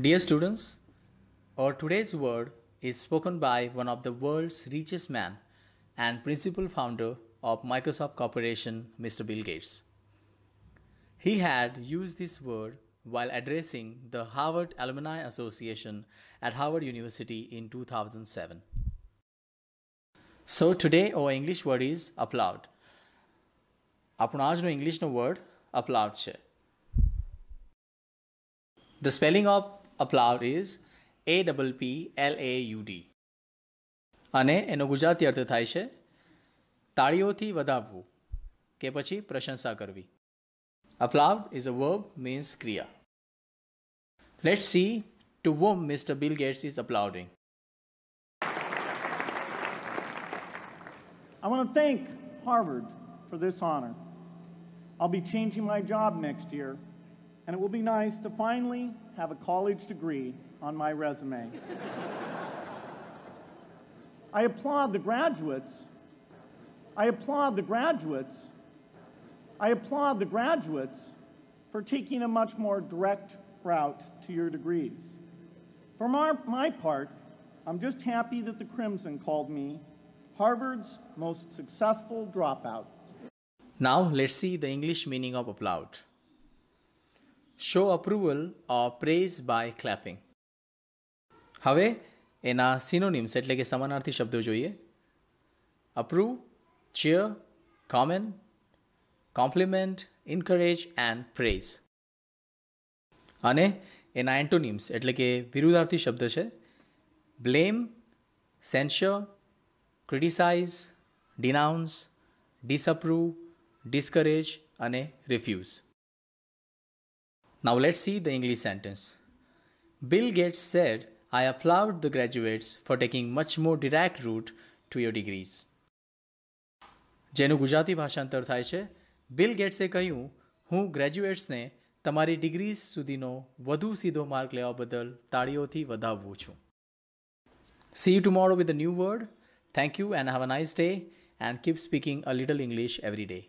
Dear students, our today's word is spoken by one of the world's richest man and principal founder of Microsoft Corporation, Mr. Bill Gates. He had used this word while addressing the Harvard Alumni Association at Harvard University in 2007. So today our English word is applaud. આપણો આજનો ઇંગ્લિશનો word અપ્લાઉડ છે the spelling of Applaud is A double P L A U D અને એનો ગુજરાતી અર્થ થાય છે તાળીઓથી વધાવવું કે પછી પ્રશંસા કરવી applaud is a verb means ક્રિયા let see to whom Mister Bill Gates is applauding I want to thank Harvard for this honor. I'll be changing my job next year, and it will be nice to finally have a college degree on my resume. I applaud the graduates. I applaud the graduates. I applaud the graduates for taking a much more direct route to your degrees. For my, my part, I'm just happy that the Crimson called me Harvard's most successful dropout. Now let's see the English meaning of applaud. Show approval or praise by clapping. હવે એના synonyms એટલે કે સમાનાર્થી શબ્દો જોઈએ approve cheer comment compliment encourage and praise અને એના antonyms એટલે કે વિરુદ્ધાર્થી શબ્દ છે blame censure criticise denounce disapprove discourage અને refuse. Now let's see the English sentence. Bill Gates said, I applaud the graduates for taking much more direct route to your degrees. જેનું ગુજરાતી ભાષાંતર થાય છે બિલ ગેટ્સે કહ્યું હું ગ્રેજ્યુએટ્સને તમારી ડિગ્રીઝ સુધીનો વધુ સીધો માર્ક લેવા બદલ તાળીઓથી વધાવવું છું see you tomorrow with a new word thank you and have a nice day and keep speaking a little English every day.